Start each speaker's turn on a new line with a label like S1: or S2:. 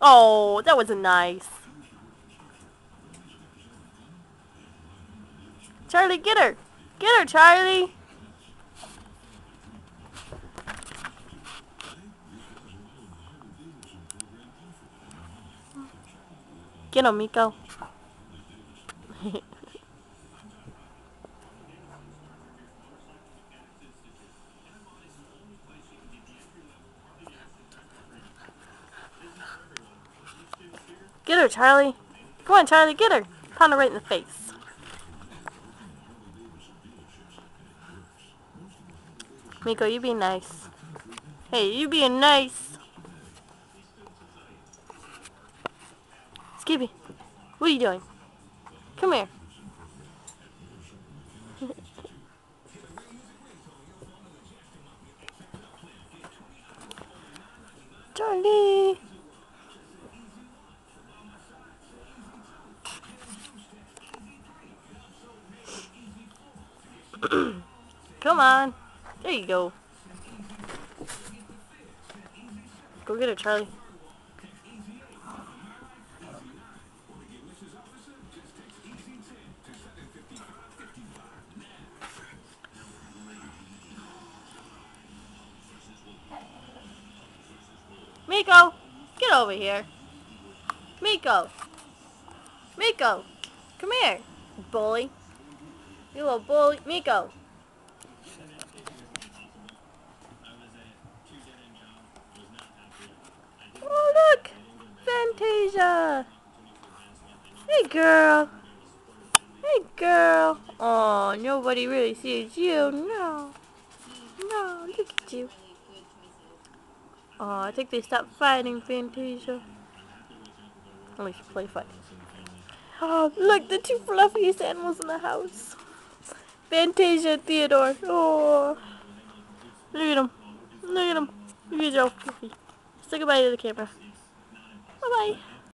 S1: Oh, that was nice. Charlie, get her. Get her, Charlie. Get him, Meko. Get her, Charlie. Come on, Charlie, get her. Pound her right in the face. Meko, you be nice. Hey, you being nice. Skippy, what are you doing? Come here. Charlie! Come on. There you go. Go get it, Charlie. Meko, get over here. Meko. Meko, come here, bully. You little bully. Meko. Oh, look. Fantasia. Hey, girl. Hey, girl. Oh, nobody really sees you. No. No, look at you. Oh, I think they stopped fighting, Fantasia. Oh, at least play fight. Oh, look, the two fluffiest animals in the house. Fantasia Theodore. Oh. Look at him. Look at him. Look at Joe. Say goodbye to the camera. Bye-bye.